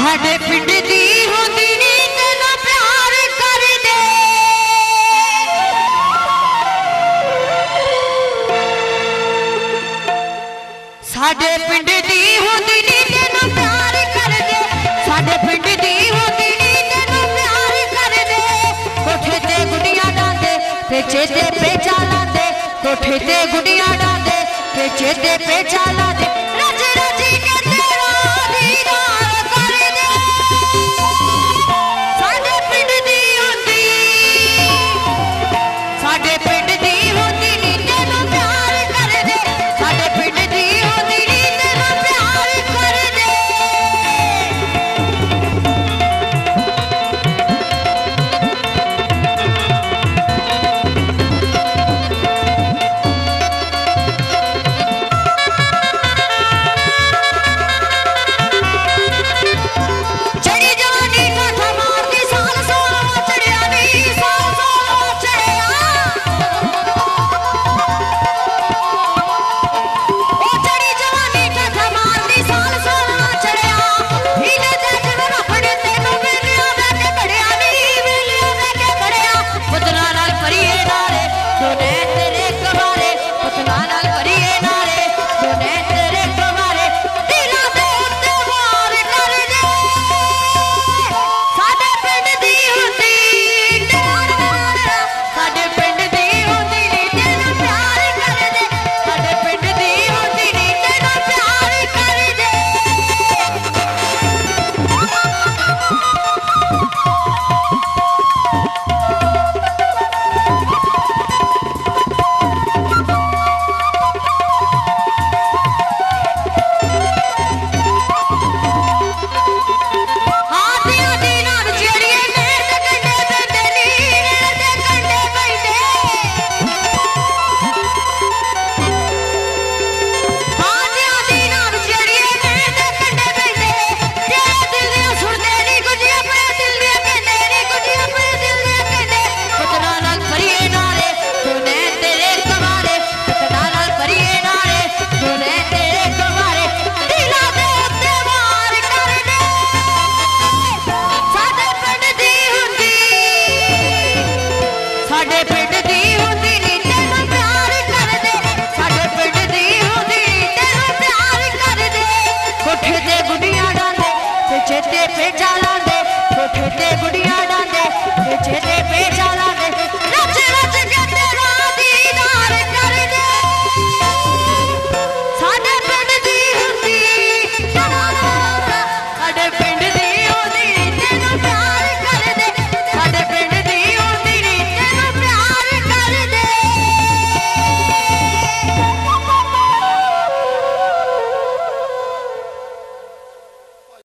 ਸਾਡੇ ਪਿੰਡ ਦੀ ਸਾਡੇ ਪਿੰਡ ਦੀ ਹੁੰਦੀ ਨੀ ਜਦੋਂ ਪਿਆਰ ਕਰਦੇ। ਸਾਡੇ ਪਿੰਡ ਦੀ ਹੁੰਦੀ ਪਿਆਰ ਕਰਦੇ। ਕੋਠੇ ਤੇ ਗੁੱਡੀਆਂ ਡਾਂਦੇ, ਤੇ ਚੇਤੇ ਪੇਚਾ ਲਾਂਦੇ। ਕੋਠੇ ਤੇ ਗੁੱਡੀਆਂ ਡਾਂਦੇ, ਤੇ ਚੇਤੇ ਪੇਚਾ ਲਾਂਦੇ। गुड़ी